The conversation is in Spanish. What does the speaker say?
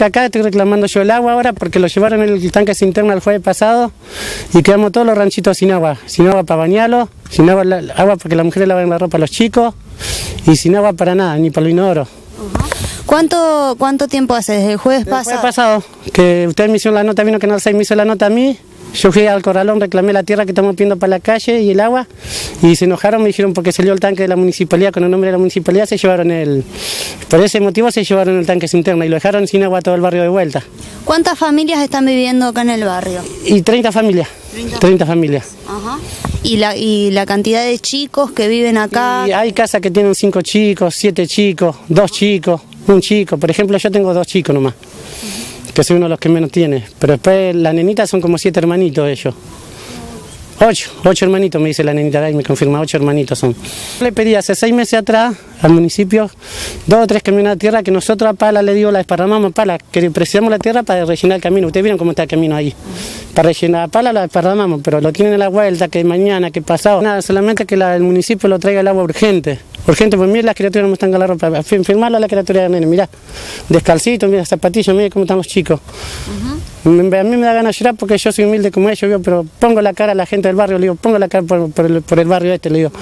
Acá estoy reclamando yo el agua ahora porque lo llevaron en el tanque interno el jueves pasado y quedamos todos los ranchitos sin agua, sin agua para bañarlo, sin agua, agua porque las mujeres lavan la ropa a los chicos y sin agua para nada, ni para el inodoro. ¿Cuánto, ¿Cuánto tiempo hace desde el jueves pasado? El jueves pasado, que usted me hizo la nota, vino Canal 6 me hizo la nota a mí, yo fui al corralón, reclamé la tierra que estamos pidiendo para la calle y el agua y se enojaron, me dijeron porque salió el tanque de la municipalidad con el nombre de la municipalidad, se llevaron el... Por ese motivo se llevaron el tanque interno y lo dejaron sin agua todo el barrio de vuelta. ¿Cuántas familias están viviendo acá en el barrio? Y 30 familias. 30, familias. Ajá. ¿Y la, ¿Y la cantidad de chicos que viven acá? Y hay casas que tienen cinco chicos, siete chicos, dos chicos, un chico. Por ejemplo, yo tengo dos chicos nomás que soy uno de los que menos tiene. Pero después las nenitas son como siete hermanitos ellos. Ocho, ocho hermanitos me dice la nenita ahí, me confirma, ocho hermanitos son. Le pedí hace seis meses atrás al municipio dos o tres camiones de tierra que nosotros a Pala le digo, la desparramamos a Pala, que precisamos la tierra para rellenar el camino. Ustedes vieron cómo está el camino ahí. Para rellenar a Pala la desparramamos, pero lo tienen a la vuelta, que mañana, que pasado. Nada, solamente que el municipio lo traiga el agua urgente. Urgente, pues mira las criaturas no me están con la ropa. Firmarlo a la criatura de nene, mira. Descalcito, mira, zapatillas, mira cómo estamos chicos. A mí me da ganas de llorar porque yo soy humilde como ellos, pero pongo la cara a la gente del barrio, le digo, pongo la cara por, el, por el barrio este, le digo.